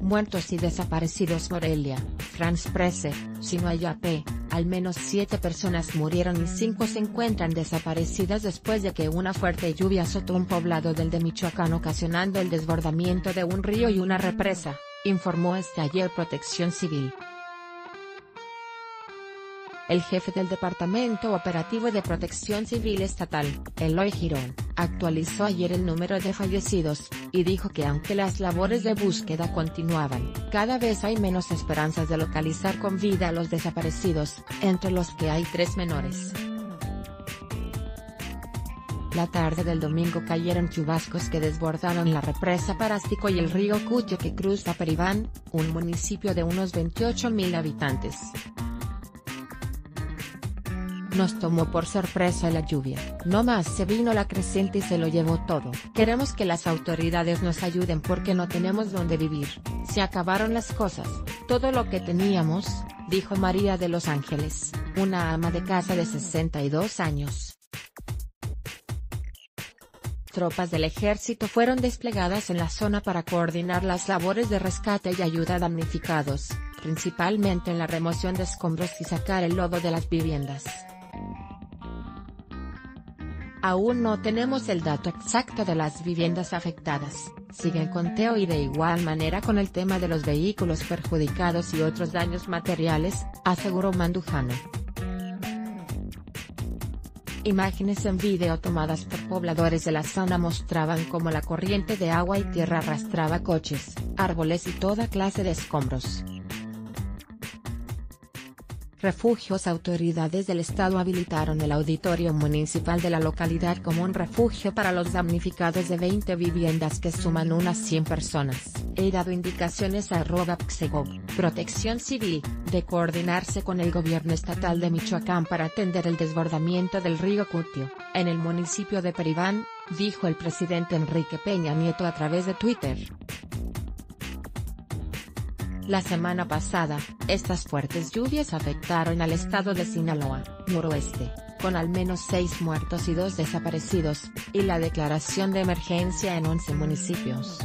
Muertos y desaparecidos Morelia, France Presse, Sinoayapé, al menos siete personas murieron y cinco se encuentran desaparecidas después de que una fuerte lluvia azotó un poblado del de Michoacán ocasionando el desbordamiento de un río y una represa, informó este ayer Protección Civil. El jefe del Departamento Operativo de Protección Civil Estatal, Eloy Girón, actualizó ayer el número de fallecidos, y dijo que aunque las labores de búsqueda continuaban, cada vez hay menos esperanzas de localizar con vida a los desaparecidos, entre los que hay tres menores. La tarde del domingo cayeron chubascos que desbordaron la represa Parástico y el río Cutio que cruza Peribán, un municipio de unos 28.000 habitantes. Nos tomó por sorpresa la lluvia, no más se vino la creciente y se lo llevó todo. Queremos que las autoridades nos ayuden porque no tenemos donde vivir, se acabaron las cosas, todo lo que teníamos, dijo María de Los Ángeles, una ama de casa de 62 años. Tropas del ejército fueron desplegadas en la zona para coordinar las labores de rescate y ayuda a damnificados, principalmente en la remoción de escombros y sacar el lodo de las viviendas. Aún no tenemos el dato exacto de las viviendas afectadas, sigue en conteo y de igual manera con el tema de los vehículos perjudicados y otros daños materiales, aseguró Mandujano. Imágenes en vídeo tomadas por pobladores de la zona mostraban cómo la corriente de agua y tierra arrastraba coches, árboles y toda clase de escombros. Refugios Autoridades del Estado habilitaron el auditorio municipal de la localidad como un refugio para los damnificados de 20 viviendas que suman unas 100 personas. He dado indicaciones a arroba Protección Civil, de coordinarse con el gobierno estatal de Michoacán para atender el desbordamiento del río Cutio, en el municipio de Peribán, dijo el presidente Enrique Peña Nieto a través de Twitter. La semana pasada, estas fuertes lluvias afectaron al estado de Sinaloa, noroeste, con al menos seis muertos y dos desaparecidos, y la declaración de emergencia en 11 municipios.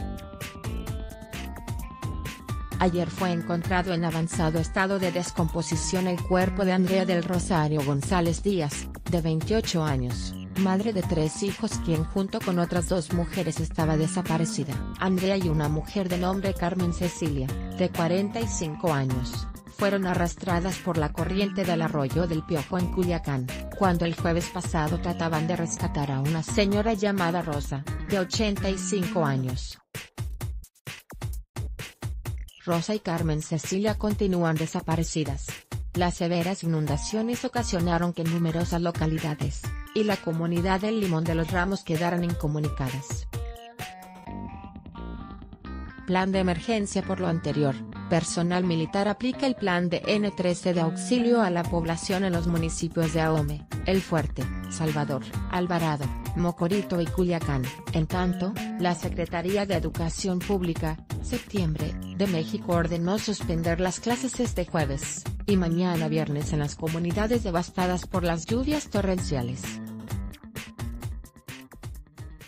Ayer fue encontrado en avanzado estado de descomposición el cuerpo de Andrea del Rosario González Díaz, de 28 años madre de tres hijos quien junto con otras dos mujeres estaba desaparecida. Andrea y una mujer de nombre Carmen Cecilia, de 45 años, fueron arrastradas por la corriente del arroyo del Piojo en Culiacán, cuando el jueves pasado trataban de rescatar a una señora llamada Rosa, de 85 años. Rosa y Carmen Cecilia continúan desaparecidas. Las severas inundaciones ocasionaron que numerosas localidades, y la comunidad del Limón de los Ramos quedaran incomunicadas. Plan de emergencia por lo anterior, personal militar aplica el plan de N13 de auxilio a la población en los municipios de Ahome, El Fuerte, Salvador, Alvarado, Mocorito y Culiacán. En tanto, la Secretaría de Educación Pública, septiembre, de México ordenó suspender las clases este jueves, y mañana viernes en las comunidades devastadas por las lluvias torrenciales.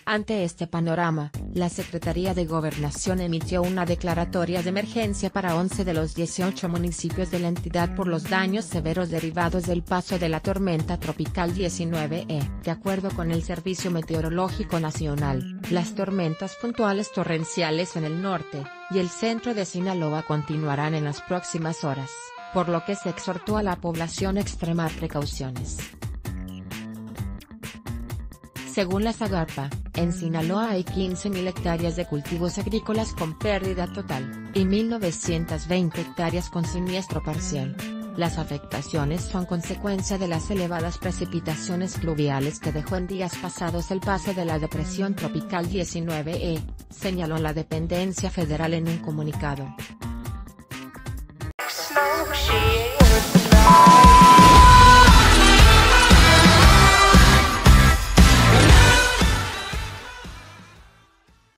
Ante este panorama, la Secretaría de Gobernación emitió una declaratoria de emergencia para 11 de los 18 municipios de la entidad por los daños severos derivados del paso de la tormenta tropical 19E. De acuerdo con el Servicio Meteorológico Nacional, las tormentas puntuales torrenciales en el norte, y el centro de Sinaloa continuarán en las próximas horas, por lo que se exhortó a la población a extremar precauciones. Según la Zagarpa, en Sinaloa hay 15.000 hectáreas de cultivos agrícolas con pérdida total, y 1.920 hectáreas con siniestro parcial. Las afectaciones son consecuencia de las elevadas precipitaciones fluviales que dejó en días pasados el paso de la depresión tropical 19E, señaló la dependencia federal en un comunicado.